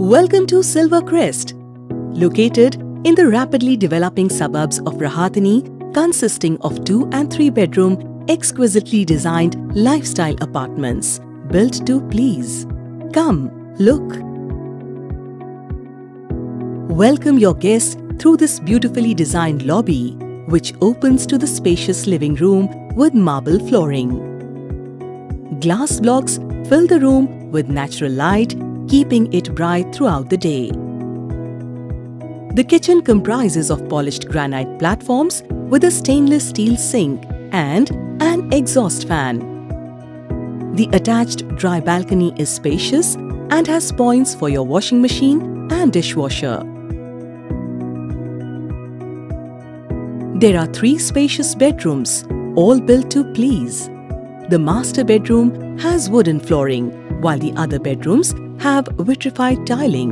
Welcome to Silver Crest, located in the rapidly developing suburbs of Rahatani, consisting of two and three bedroom, exquisitely designed lifestyle apartments built to please. Come, look. Welcome your guests through this beautifully designed lobby, which opens to the spacious living room with marble flooring. Glass blocks fill the room with natural light, keeping it bright throughout the day. The kitchen comprises of polished granite platforms with a stainless steel sink and an exhaust fan. The attached dry balcony is spacious and has points for your washing machine and dishwasher. There are three spacious bedrooms, all built to please. The master bedroom has wooden flooring, while the other bedrooms have vitrified tiling.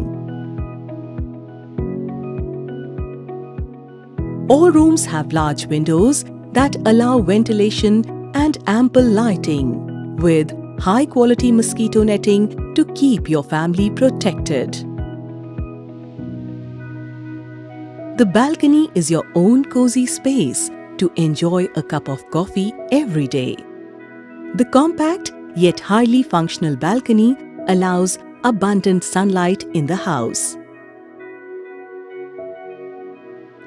All rooms have large windows that allow ventilation and ample lighting, with high quality mosquito netting to keep your family protected. The balcony is your own cozy space to enjoy a cup of coffee every day. The compact yet highly functional balcony allows abundant sunlight in the house.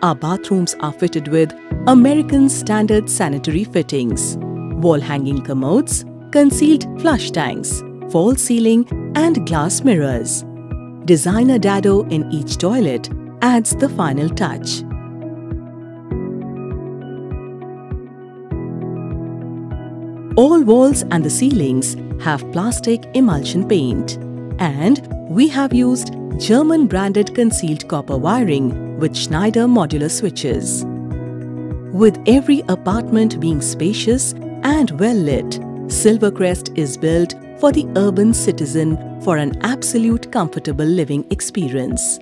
Our bathrooms are fitted with American standard sanitary fittings, wall-hanging commodes, concealed flush tanks, false ceiling and glass mirrors. Designer dado in each toilet adds the final touch. All walls and the ceilings have plastic emulsion paint. And we have used German branded concealed copper wiring with Schneider modular switches. With every apartment being spacious and well lit, Silvercrest is built for the urban citizen for an absolute comfortable living experience.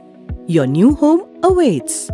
Your new home awaits.